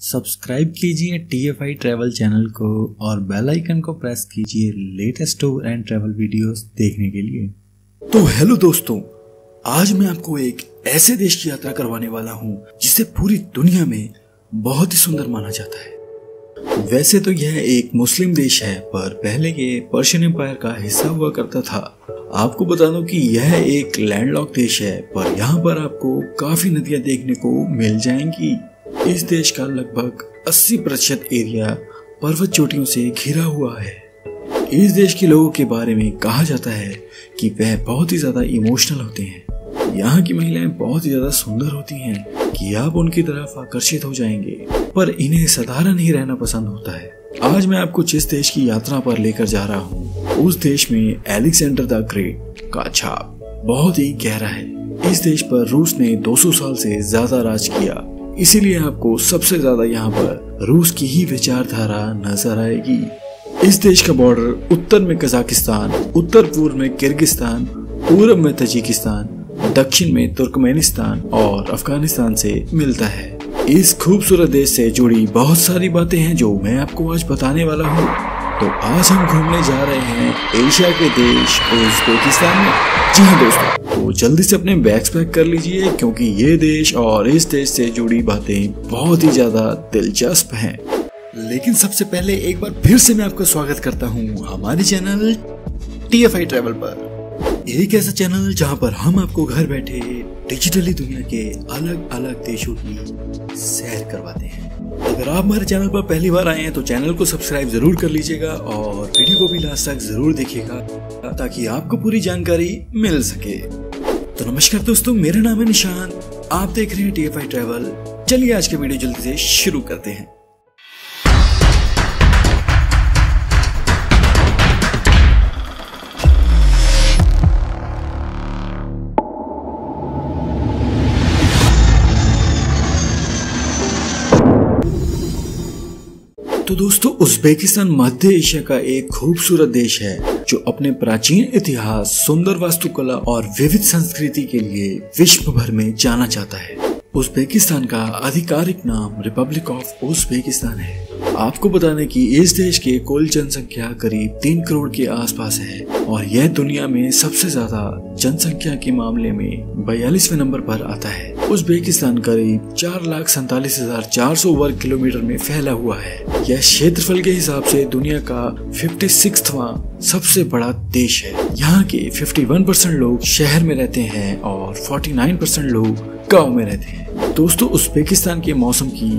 Subscribe कीजिए T F I travel channel को और बेल आइकन को प्रेस कीजिए latest tour and travel videos देखने के लिए। तो हेलो दोस्तों, आज मैं आपको एक ऐसे देश की यात्रा करवाने वाला हूँ, जिसे पूरी दुनिया में बहुत ही सुंदर माना जाता है। वैसे तो यह एक मुस्लिम देश है, पर पहले ये पर्शियन एम्पायर का हिस्सा हुआ करता था। आपको बता दूँ कि यह एक लैंडलॉक देश है, पर यहाँ पर आपको काफ़ी नदियाँ देखने को मिल जाएँगी। इस देश का लगभग 80 प्रतिशत एरिया पर्वत चोटियों से घिरा हुआ है। इस देश के लोगों के बारे में कहा जाता है कि वह बहुत ही ज़्यादा इमोशनल होते हैं। यहाँ की महिलाएँ बहुत ही ज़्यादा सुंदर होती हैं कि आप उनकी तरफ़ आकर्षित हो जाएँगे, पर इन्हें साधारण ही रहना पसंद होता है। आज मैं आपको जिस देश की यात्रा पर लेकर जा रहा हूँ, उस देश में एलेक्सेंडर द ग्रेट का छाप बहुत ही गहरा है। इस देश पर रूस ने 200 साल से ज़्यादा राज किया। इसीलिए आपको सबसे ज़्यादा यहाँ पर रूस की ही विचारधारा नज़र आएगी। इस देश का बॉर्डर उत्तर में कजाकिस्तान, उत्तर पूर्व में किर्गिस्तान पूर्व में तजिकिस्तान, दक्षिण में तुर्कमेनिस्तान और अफ़गानिस्तान से मिलता है। इस खूबसूरत देश से जुड़ी बहुत सारी बातें हैं जो मैं आपको आज बताने वाला हूँ। तो आज हम घूमने जा रहे हैं एशिया के देश उज्बेकिस्तान में। जी हाँ दोस्तों तो जल्दी से अपने बैग्स पैक कर लीजिए, क्योंकि ये देश और इस देश से जुड़ी बातें बहुत ही ज़्यादा दिलचस्प हैं। लेकिन सबसे पहले एक बार फिर से मैं आपका स्वागत करता हूँ हमारे channel T F I travel पर। एक ऐसा चैनल जहाँ पर हम आपको घर बैठे डिजिटली दुनिया के अलग अलग देशों की सैर करवाते हैं। अगर आप हमारे चैनल पर पहली बार आए हैं तो चैनल को सब्सक्राइब ज़रूर कर लीजिएगा और वीडियो को भी लास्ट तक ज़रूर देखिएगा, ताकि आपको पूरी जानकारी मिल सके। तो नमस्कार दोस्तों, मेरा नाम है निशान। आप देख रहे हैं टी एफ़ आई ट्रेवल। चलिए आज के वीडियो जल्दी से शुरू करते हैं। तो दोस्तों, उज्बेकिस्तान मध्य एशिया का एक खूबसूरत देश है, जो अपने प्राचीन इतिहास, सुंदर वास्तुकला और विविध संस्कृति के लिए विश्व भर में जाना जाता है। उज्बेकिस्तान का आधिकारिक नाम रिपब्लिक ऑफ़ उज्बेकिस्तान है। आपको बता दें कि इस देश की कुल जनसंख्या करीब तीन करोड़ के आसपास है और यह दुनिया में सबसे ज़्यादा जनसंख्या के मामले में बयालीसवे नंबर पर आता है। उज्बेकिस्तान करीब चार लाख सैतालीस हज़ार चार सौ वर्ग किलोमीटर में फैला हुआ है। यह क्षेत्रफल के हिसाब से दुनिया का फिफ्टी सिक्सवा सबसे बड़ा देश है। यहाँ के 51 परसेंट लोग शहर में रहते हैं और 49 परसेंट लोग गाँव में रहते हैं। दोस्तों, उज्बेकिस्तान के मौसम की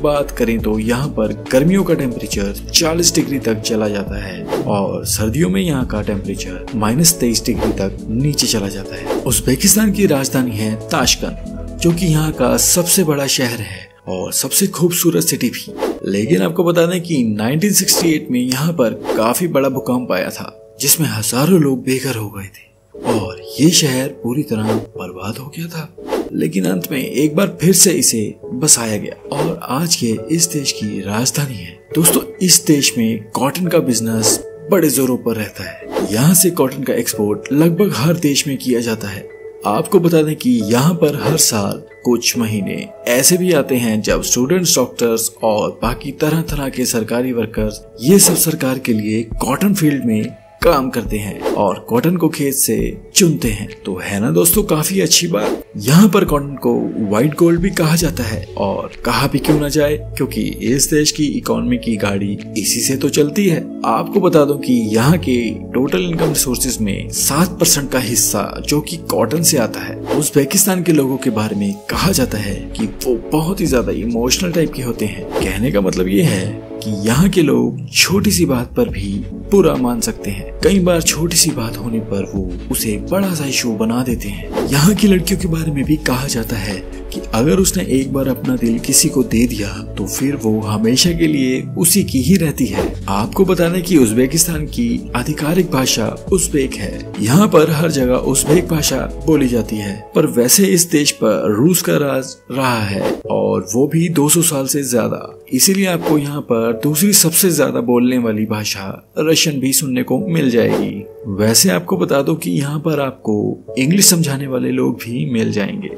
बात करें तो यहाँ पर गर्मियों का टेम्परेचर 40 डिग्री तक चला जाता है और सर्दियों में यहाँ का टेम्परेचर माइनस तेईस डिग्री तक नीचे चला जाता है। उज्बेकिस्तान की राजधानी है ताशकंद, जो कि यहाँ का सबसे बड़ा शहर है और सबसे खूबसूरत सिटी भी। लेकिन आपको बता दें कि 1968 में यहाँ पर काफ़ी बड़ा भूकंप आया था, जिसमें हज़ारों लोग बेघर हो गए थे और ये शहर पूरी तरह बर्बाद हो गया था। लेकिन अंत में एक बार फिर से इसे बसाया गया। और आज के इस देश की राजधानी है। दोस्तों, इस देश में कॉटन का बिज़नेस बड़े जोरों पर रहता है। यहाँ से कॉटन का एक्सपोर्ट लगभग हर देश में किया जाता है। आपको बता दें कि यहाँ पर हर साल कुछ महीने ऐसे भी आते हैं जब स्टूडेंट्स डॉक्टर्स और बाकी तरह तरह के सरकारी वर्कर्स ये सब सरकार के लिए कॉटन फ़ील्ड में काम करते हैं और कॉटन को खेत से चुनते हैं। तो है ना दोस्तों, काफ़ी अच्छी बात। यहाँ पर कॉटन को व्हाइट गोल्ड भी कहा जाता है। और कहा भी क्यों ना जाए? क्योंकि इस देश की इकोनॉमी की गाड़ी इसी से तो चलती है। आपको बता दूँ कि यहाँ के टोटल इनकम रिसोर्सेज में सात परसेंट का हिस्सा जो कि कॉटन से आता है, उज्बेकिस्तान के लोगों के बारे में कहा जाता है कि वो बहुत ही ज़्यादा इमोशनल टाइप के होते हैं। कहने का मतलब ये है कि यहाँ के लोग छोटी सी बात पर भी बुरा मान सकते हैं। कई बार छोटी सी बात होने पर वो उसे बड़ा सा इशू बना देते हैं। यहाँ की लड़कियों के बारे में भी कहा जाता है कि अगर उसने एक बार अपना दिल किसी को दे दिया तो फिर वो हमेशा के लिए उसी की ही रहती है। आपको बताने की उज्बेकिस्तान की आधिकारिक भाषा उज्बेक है। यहाँ पर हर जगह उज्बेक भाषा बोली जाती है, पर वैसे इस देश पर रूस का राज रहा है, और वो भी 200 साल से ज़्यादा। इसीलिए आपको यहाँ पर दूसरी सबसे ज़्यादा बोलने वाली भाषा रशियन भी सुनने को मिल जाएगी। वैसे आपको बता दो कि यहाँ पर आपको इंग्लिश समझाने वाले लोग भी मिल जाएँगे।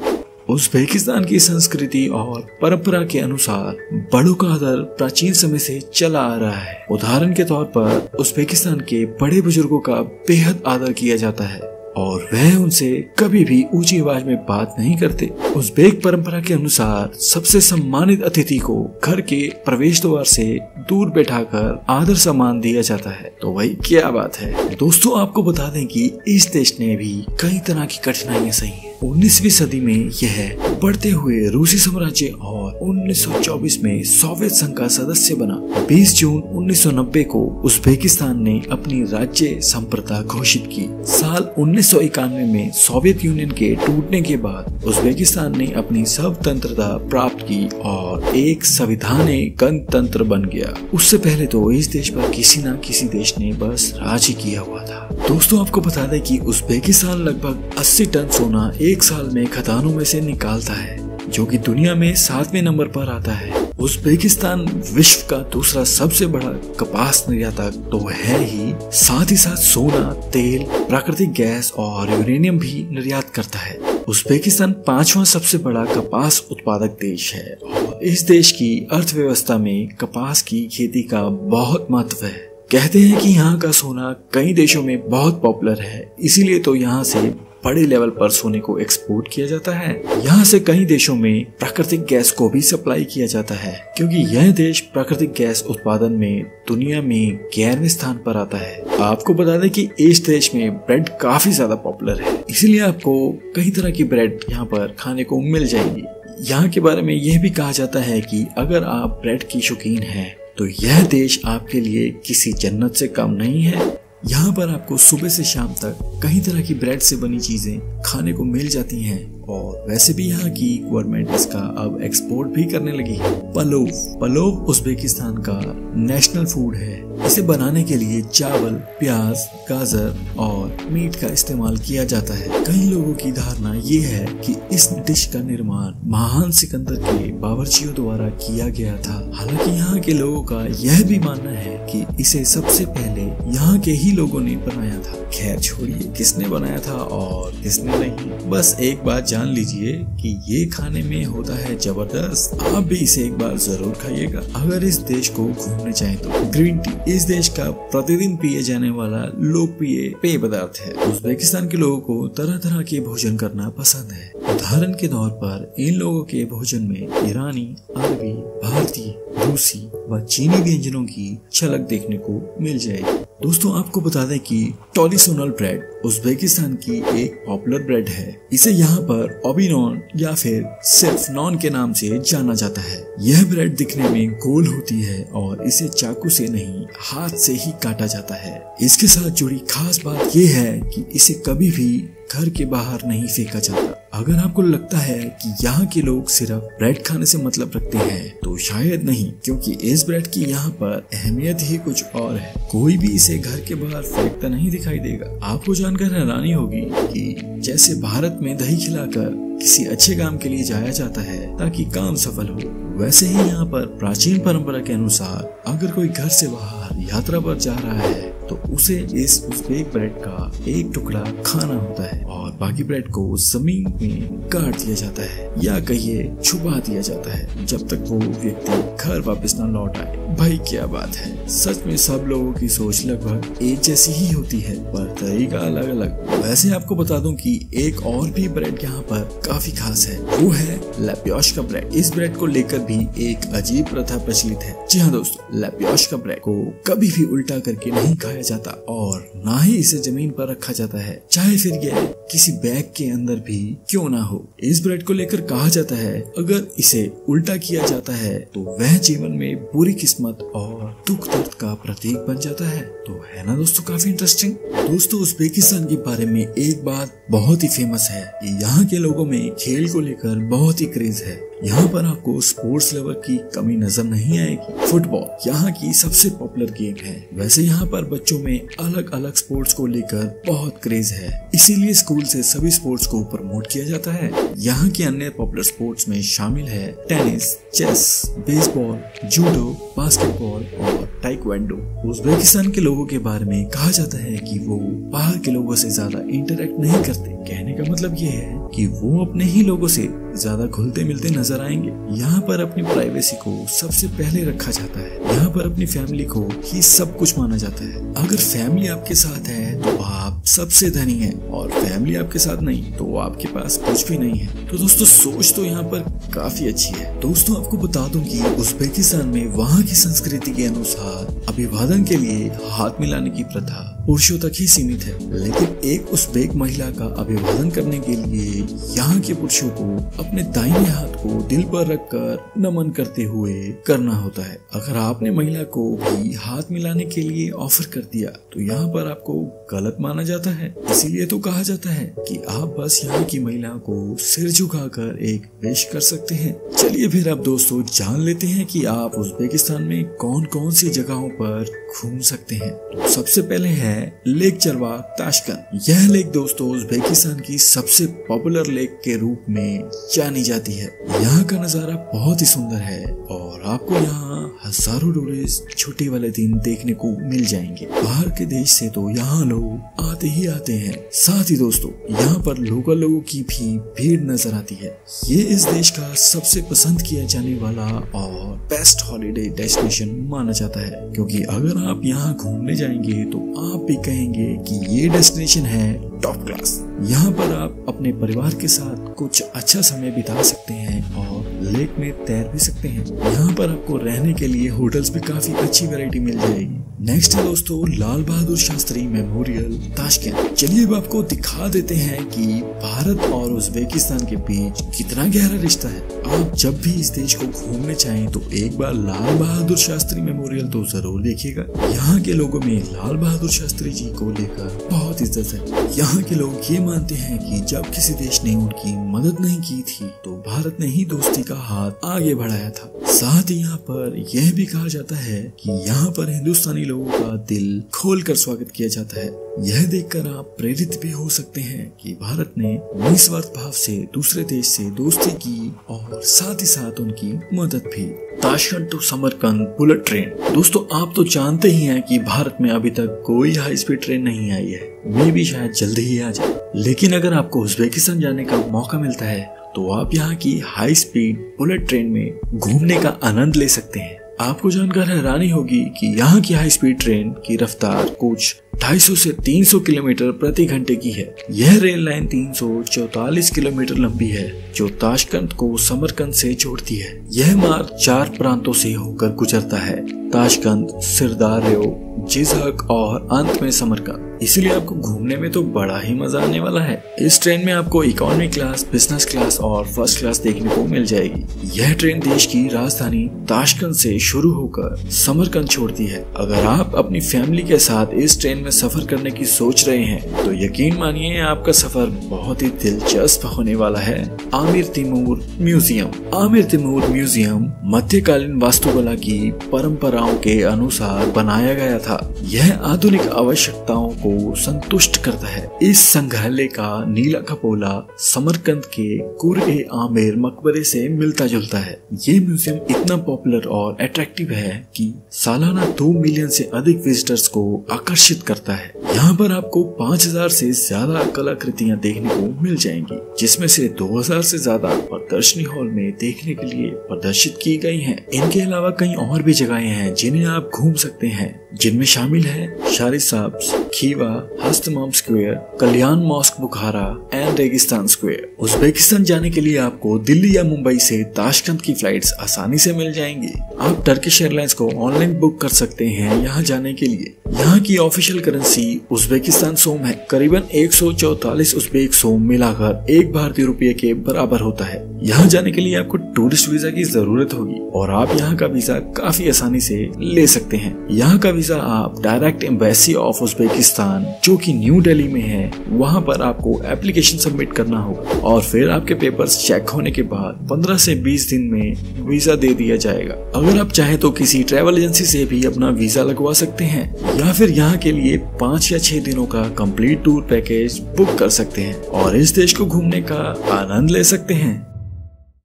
उज्बेकिस्तान की संस्कृति और परंपरा के अनुसार बड़ों का आदर प्राचीन समय से चला आ रहा है। उदाहरण के तौर पर उज्बेकिस्तान के बड़े बुज़ुर्गों का बेहद आदर किया जाता है और वह उनसे कभी भी ऊँची आवाज़ में बात नहीं करते। उज्बेक परंपरा के अनुसार सबसे सम्मानित अतिथि को घर के प्रवेश द्वार से दूर बैठाकर आदर सम्मान दिया जाता है। तो भाई, क्या बात है? दोस्तों, आपको बता दें कि इस देश ने भी कई तरह की कठिनाइयाँ सही हैं। उन्नीसवी सदी में यह बढ़ते हुए रूसी साम्राज्य और 1924 में सोवियत संघ का सदस्य बना। 20 जून 1990 को उज्बेकिस्तान ने अपनी राज्य संप्रदा घोषित की। साल उन्नीस सौ इक्यानवे में सोवियत यूनियन के टूटने के बाद उज्बेकिस्तान ने अपनी स्वतंत्रता प्राप्त की और एक संविधानिक गणतंत्र बन गया। उससे पहले तो इस देश पर किसी न किसी देश ने बस राज ही किया हुआ था। दोस्तों, आपको बता दें कि उज्बेकिस्तान लगभग 80 टन सोना एक साल में खदानों में से निकालता है, जो कि दुनिया में सातवें नंबर पर आता है। उज्बेकिस्तान विश्व का दूसरा सबसे बड़ा कपास निर्यातक तो है ही, साथ ही साथ सोना, तेल, प्राकृतिक गैस और यूरेनियम भी निर्यात करता है। उज्बेकिस्तान पांचवा सबसे बड़ा कपास उत्पादक देश है और इस देश की अर्थव्यवस्था में कपास की खेती का बहुत महत्व है। कहते हैं कि यहाँ का सोना कई देशों में बहुत पॉपुलर है, इसीलिए तो यहाँ से बड़े लेवल पर सोने को एक्सपोर्ट किया जाता है। यहाँ से कई देशों में प्राकृतिक गैस को भी सप्लाई किया जाता है, क्योंकि यह देश प्राकृतिक गैस उत्पादन में दुनिया में ग्यारहवें स्थान पर आता है। आपको बता दें कि इस देश में ब्रेड काफ़ी ज़्यादा पॉपुलर है। इसीलिए आपको कई तरह की ब्रेड यहाँ पर खाने को मिल जाएगी। यहाँ के बारे में यह भी कहा जाता है कि अगर आप ब्रेड की शौकीन हैं तो यह देश आपके लिए किसी जन्नत से कम नहीं है। यहाँ पर आपको सुबह से शाम तक कई तरह की ब्रेड से बनी चीज़ें खाने को मिल जाती हैं। और वैसे भी यहाँ की गवर्नमेंट इसका अब एक्सपोर्ट भी करने लगी है। पलोव पलोव उज्बेकिस्तान का नेशनल फ़ूड है। इसे बनाने के लिए चावल, प्याज, गाजर और मीट का इस्तेमाल किया जाता है। कई लोगों की धारणा ये है कि इस डिश का निर्माण महान सिकंदर के बावर्चियों द्वारा किया गया था। हालाँकि यहाँ के लोगों का यह भी मानना है कि इसे सबसे पहले यहाँ के ही लोगों ने बनाया था। खैर छोड़िए, किसने बनाया था और किसने नहीं। बस एक बात जान लीजिए कि ये खाने में होता है ज़बरदस्त। आप भी इसे एक बार ज़रूर खाइएगा। अगर इस देश को घूमने चाहे तो ग्रीन टी। इस देश का प्रतिदिन पिए जाने वाला लोकप्रिय पेय पदार्थ है। उज्बेकिस्तान के लोगों को तरह तरह के भोजन करना पसंद है। उदाहरण के तौर पर इन लोगों के भोजन में ईरानी, अरबी, भारतीय, रूसी व चीनी व्यंजनों की झलक देखने को मिल जाएगी। दोस्तों, आपको बता दें कि टोलिसोनल ब्रेड उज्बेकिस्तान की एक पॉपुलर ब्रेड है। इसे यहाँ पर ओबिनॉन या फिर सिर्फ़ नॉन के नाम से जाना जाता है। यह ब्रेड दिखने में गोल होती है और इसे चाकू से नहीं, हाथ से ही काटा जाता है। इसके साथ जुड़ी खास बात यह है कि इसे कभी भी घर के बाहर नहीं फेंका जाता। अगर आपको लगता है कि यहाँ के लोग सिर्फ़ ब्रेड खाने से मतलब रखते हैं तो शायद नहीं, क्योंकि इस ब्रेड की यहाँ पर अहमियत ही कुछ और है। कोई भी इसे घर के बाहर फेंकता नहीं दिखाई देगा। आपको जानकर हैरानी होगी कि जैसे भारत में दही खिलाकर किसी अच्छे काम के लिए जाया जाता है, ताकि काम सफल हो, वैसे ही यहाँ पर प्राचीन परंपरा के अनुसार अगर कोई घर से बाहर यात्रा पर जा रहा है तो उसे इस उज्बेक ब्रेड का एक टुकड़ा खाना होता है और बाकी ब्रेड को ज़मीन में काट दिया जाता है या कहिए छुपा दिया जाता है। जब तक वो व्यक्ति घर वापस न लौट आए। भाई, क्या बात है। सच में सब लोगों की सोच लगभग एक जैसी ही होती है, पर तरीका अलग अलग वैसे आपको बता दूँ कि एक और भी ब्रेड यहाँ पर काफ़ी खास है। वो है लैप्योश का ब्रेड इस ब्रेड को लेकर भी एक अजीब प्रथा प्रचलित है। जी हाँ दोस्तों लैप्योश का ब्रेड को कभी भी उल्टा करके नहीं खाया खाया जाता और ना ही इसे ज़मीन पर रखा जाता है। चाहे फिर यह किसी बैग के अंदर भी क्यों ना हो। इस ब्रेड को लेकर कहा जाता है, अगर इसे उल्टा किया जाता है तो वह जीवन में बुरी किस्मत और दुख दर्द का प्रतीक बन जाता है। तो है ना दोस्तों, काफ़ी इंटरेस्टिंग दोस्तों, उज्बेकिस्तान के बारे में एक बात बहुत ही फ़ेमस है कि यहाँ के लोगों में खेल को लेकर बहुत ही क्रेज है। यहाँ पर आपको स्पोर्ट्स लेवल की कमी नज़र नहीं आएगी। फुटबॉल यहाँ की सबसे पॉपुलर गेम है। वैसे यहाँ पर बच्चों में अलग अलग स्पोर्ट्स को लेकर बहुत क्रेज है। इसीलिए स्कूल से सभी स्पोर्ट्स को प्रमोट किया जाता है। यहाँ के अन्य पॉपुलर स्पोर्ट्स में शामिल है tennis chess baseball judo basketball और टाइक्वांडो उज्बेकिस्तान के लोगों के बारे में कहा जाता है कि वो बाहर के लोगों से ज़्यादा इंटरेक्ट नहीं करते। कहने का मतलब ये है कि वो अपने ही लोगों से ज़्यादा घुलते मिलते नज़र आएँगे। यहाँ पर अपनी प्राइवेसी को सबसे पहले रखा जाता है। यहाँ पर अपनी फैमिली को ही सब कुछ माना जाता है। अगर फैमिली आपके साथ है सबसे धनी है और फैमिली आपके साथ नहीं तो आपके पास कुछ भी नहीं है। तो दोस्तों, सोच तो यहाँ पर काफ़ी अच्छी है। दोस्तों, आपको बता दूँ कि उज्बेकिस्तान में वहाँ की संस्कृति के अनुसार अभिवादन के लिए हाथ मिलाने की प्रथा पुरुषों तक ही सीमित है। लेकिन एक उज्बेक महिला का अभिवादन करने के लिए यहाँ के पुरुषों को अपने दाहिने हाथ को दिल पर रखकर नमन करते हुए करना होता है। अगर आपने महिला को भी हाथ मिलाने के लिए ऑफ़र कर दिया तो यहाँ पर आपको गलत माना जाता है। इसीलिए तो कहा जाता है कि आप बस यहाँ की महिला को सिर झुकाकर एक पेश कर सकते हैं। चलिए फिर आप दोस्तों जान लेते हैं कि आप उज्बेकिस्तान में कौन कौन सी जगहों पर घूम सकते हैं। तो सबसे पहले है लेक चरवा ताशकन यह लेक दोस्तों उज्बेकिस्तान की सबसे पॉपुलर लेक के रूप में जानी जाती है। यहाँ का नज़ारा बहुत ही सुंदर है और आपको यहाँ हज़ारों टूरिस्ट छुट्टी वाले दिन देखने को मिल जाएँगे। बाहर के देश से तो यहाँ लोग आते ही आते हैं। साथ ही दोस्तों, यहाँ पर लोकल लोगों की भी भीड़ नज़र आती है। ये इस देश का सबसे पसंद किया जाने वाला और बेस्ट हॉलीडे डेस्टिनेशन माना जाता है। क्योंकि अगर आप यहाँ घूमने जाएँगे तो आप भी कहेंगे कि ये डेस्टिनेशन है टॉप क्लास यहाँ पर आप अपने परिवार के साथ कुछ अच्छा समय बिता सकते हैं और लेक में तैर भी सकते हैं। यहाँ पर आपको रहने के लिए होटल्स भी काफ़ी अच्छी वैरायटी मिल जाएगी। नेक्स्ट है दोस्तों, लाल बहादुर शास्त्री मेमोरियल ताशकंद। चलिए अब आपको दिखा देते हैं कि भारत और उज्बेकिस्तान के बीच कितना गहरा रिश्ता है। आप जब भी इस देश को घूमने चाहें तो एक बार लाल बहादुर शास्त्री मेमोरियल तो ज़रूर देखिएगा। यहाँ के लोगों में लाल बहादुर शास्त्री जी को लेकर बहुत इज़्ज़त है। यहाँ के लोग ये मानते हैं कि जब किसी देश ने उनकी मदद नहीं की थी तो भारत ने ही दोस्ती का हाथ आगे बढ़ाया था। साथ ही यहाँ पर यह भी कहा जाता है कि यहाँ पर हिंदुस्तानी लोगों का दिल खोल कर स्वागत किया जाता है। यह देखकर आप प्रेरित भी हो सकते हैं कि भारत ने निस्वार्थ भाव से दूसरे देश से दोस्ती की और साथ ही साथ उनकी मदद भी। Tashkent to Samarkand bullet train. दोस्तों, आप तो जानते ही हैं कि भारत में अभी तक कोई हाई स्पीड ट्रेन नहीं आई है। मे भी शायद जल्दी ही आ जाए। लेकिन अगर आपको उज्बेकिस्तान जाने का मौका मिलता है तो आप यहाँ की हाई स्पीड बुलेट ट्रेन में घूमने का आनंद ले सकते हैं। आपको जानकर हैरानी होगी कि यहाँ की हाई स्पीड ट्रेन की रफ्तार कुछ 250 से 300 किलोमीटर प्रति घंटे की है। यह रेल लाइन 344 किलोमीटर लंबी है, जो ताशकंद को समरकंद से जोड़ती है। यह मार्ग चार प्रांतों से होकर गुजरता है। ताशकंद, सिरदार जिजक और अंत में समरकंद। इसलिए आपको घूमने में तो बड़ा ही मज़ा आने वाला है। इस ट्रेन में आपको इकोनॉमी क्लास, बिज़नेस क्लास और फ़र्स्ट क्लास देखने को मिल जाएगी। यह ट्रेन देश की राजधानी ताशकंद से शुरू होकर समरकंद छोड़ती है। अगर आप अपनी फैमिली के साथ इस ट्रेन में सफ़र करने की सोच रहे हैं तो यकीन मानिए आपका सफ़र बहुत ही दिलचस्प होने वाला है। Amir Timur museum. Amir Timur museum मध्यकालीन वास्तुकला की परंपराओं के अनुसार बनाया गया था। यह आधुनिक आवश्यकताओं को को संतुष्ट करता है। इस संग्रहालय का नीला कपोला समरकंद के कुर ए आमेर मकबरे से मिलता जुलता है। ये म्यूज़ियम इतना पॉपुलर और अट्रैक्टिव है कि सालाना दो मिलियन से अधिक विजिटर्स को आकर्षित करता है। यहाँ पर आपको 5000 से ज़्यादा कलाकृतियाँ देखने को मिल जाएँगी, जिसमें से 2000 से ज़्यादा प्रदर्शनी हॉल में देखने के लिए प्रदर्शित की गई हैं। इनके अलावा कई और भी जगहें हैं जिन्हें आप घूम सकते हैं, जिनमें शामिल है शारी साहब Khiva, Hast Imam square, Kalyan mosque Bukhara and Registan square. Uzbekistan जाने के लिए आपको दिल्ली या मुंबई से ताशकंद की फ्लाइट्स आसानी से मिल जाएँगी। आप टर्किश एयरलाइंस को ऑनलाइन बुक कर सकते हैं यहाँ जाने के लिए। यहाँ की ऑफिशियल करेंसी उज्बेकिस्तान सोम है करीबन एक सौ चौतालीस उज्बेक सोम मिलाकर एक भारतीय रुपये के बराबर होता है। यहाँ जाने के लिए आपको टूरिस्ट वीज़ा की ज़रूरत होगी और आप यहाँ का वीज़ा काफ़ी आसानी से ले सकते हैं। यहाँ का वीज़ा आप डायरेक्ट एम्बेसी ऑफ़ उज्बेकिस्तान जो कि न्यू दिल्ली में है, वहाँ पर आपको एप्लीकेशन सबमिट करना होगा। और फिर आपके पेपर्स चेक होने के बाद 15 से 20 दिन में वीज़ा दे दिया जाएगा। अगर आप चाहे तो किसी ट्रेवल एजेंसी से भी अपना वीज़ा लगवा सकते हैं। या फिर यहाँ के लिए पाँच या छह दिनों का कंप्लीट टूर पैकेज बुक कर सकते हैं और इस देश को घूमने का आनंद ले सकते हैं।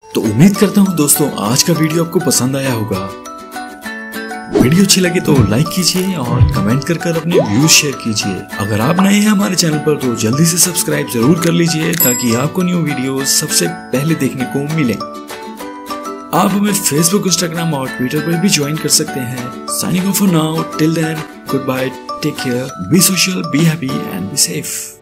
तो उम्मीद करता हूँ दोस्तों, आज का वीडियो आपको पसंद आया होगा। वीडियो अच्छी लगे तो लाइक कीजिए और कमेंट कर कर अपने व्यूज़ शेयर कीजिए। अगर आप नए हैं हमारे चैनल पर तो जल्दी से सब्सक्राइब ज़रूर कर लीजिए ताकि आपको न्यू वीडियो सबसे पहले देखने को मिले। आप हमें फेसबुक इंस्टाग्राम और ट्विटर पर भी ज्वाइन कर सकते हैं। Signing off now till then goodbye Take care, be social, be happy, and be safe.